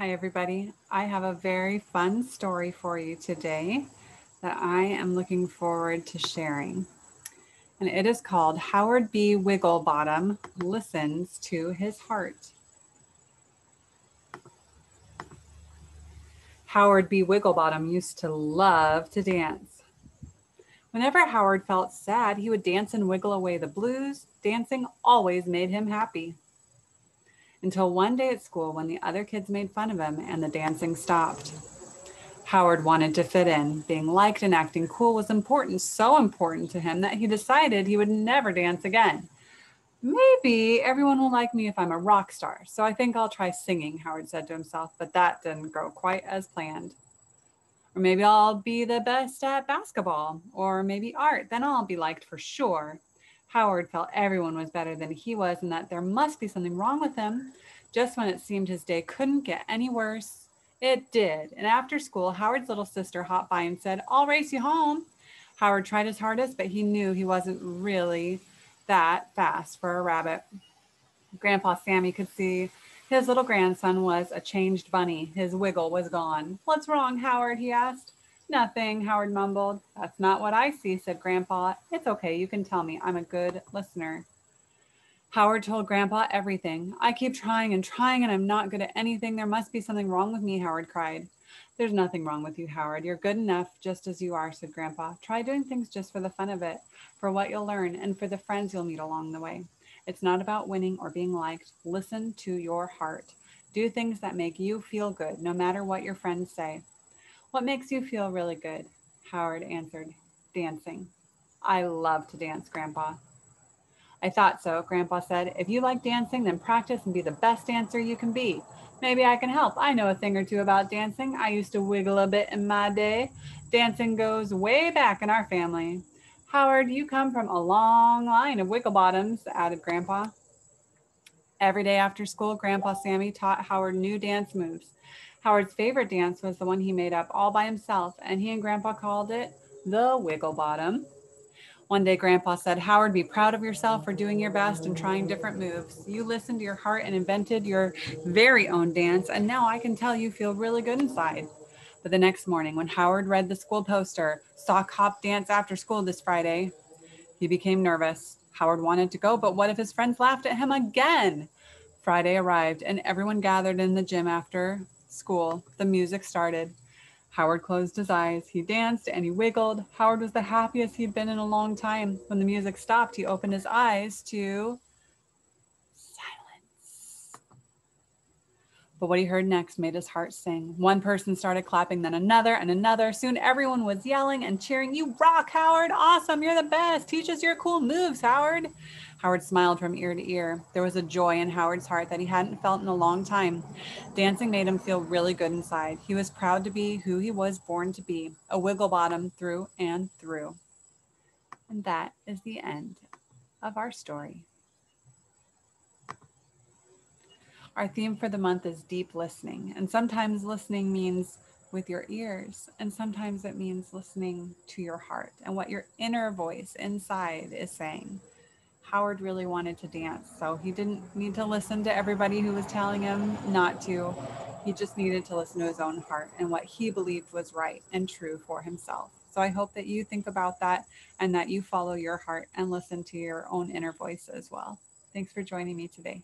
Hi, everybody. I have a very fun story for you today that I am looking forward to sharing. And it is called Howard B. Wigglebottom Listens to His Heart. Howard B. Wigglebottom used to love to dance. Whenever Howard felt sad, he would dance and wiggle away the blues. Dancing always made him happy until one day at school when the other kids made fun of him and the dancing stopped. Howard wanted to fit in. Being liked and acting cool was important, so important to him that he decided he would never dance again. Maybe everyone will like me if I'm a rock star, so I think I'll try singing, Howard said to himself, but that didn't go quite as planned. Or maybe I'll be the best at basketball, or maybe art, then I'll be liked for sure. Howard felt everyone was better than he was and that there must be something wrong with him. Just when it seemed his day couldn't get any worse, it did. And after school, Howard's little sister hopped by and said, I'll race you home. Howard tried his hardest, but he knew he wasn't really that fast for a rabbit. Grandpa Sammy could see his little grandson was a changed bunny. His wiggle was gone. What's wrong, Howard? he asked. Nothing, Howard mumbled. That's not what I see, said Grandpa. It's okay, you can tell me. I'm a good listener. Howard told Grandpa everything. I keep trying and trying, and I'm not good at anything. There must be something wrong with me, Howard cried. There's nothing wrong with you, Howard. You're good enough just as you are, said Grandpa. Try doing things just for the fun of it, for what you'll learn, and for the friends you'll meet along the way. It's not about winning or being liked. Listen to your heart. Do things that make you feel good, no matter what your friends say. What makes you feel really good? Howard answered, Dancing. I love to dance, Grandpa. I thought so, Grandpa said. If you like dancing, then practice and be the best dancer you can be. Maybe I can help. I know a thing or two about dancing. I used to wiggle a bit in my day. Dancing goes way back in our family. Howard, you come from a long line of Wigglebottoms, added Grandpa. Every day after school, Grandpa Sammy taught Howard new dance moves. Howard's favorite dance was the one he made up all by himself, and he and Grandpa called it the Wiggle Bottom. One day, Grandpa said, Howard, be proud of yourself for doing your best and trying different moves. You listened to your heart and invented your very own dance, and now I can tell you feel really good inside. But the next morning, when Howard read the school poster, sock hop dance after school this Friday, he became nervous. Howard wanted to go, but what if his friends laughed at him again? Friday arrived, and everyone gathered in the gym after school, the music started. Howard closed his eyes. He danced and he wiggled. Howard was the happiest he'd been in a long time. When the music stopped, he opened his eyes to But what he heard next made his heart sing. One person started clapping, then another and another. Soon everyone was yelling and cheering, You rock, Howard! Awesome! You're the best! Teach us your cool moves, Howard! Howard smiled from ear to ear. There was a joy in Howard's heart that he hadn't felt in a long time. Dancing made him feel really good inside. He was proud to be who he was born to be, a Wigglebottom through and through. And that is the end of our story. Our theme for the month is deep listening. And sometimes listening means with your ears, and sometimes it means listening to your heart and what your inner voice inside is saying. Howard really wanted to dance. So he didn't need to listen to everybody who was telling him not to. He just needed to listen to his own heart and what he believed was right and true for himself. So I hope that you think about that and that you follow your heart and listen to your own inner voice as well. Thanks for joining me today.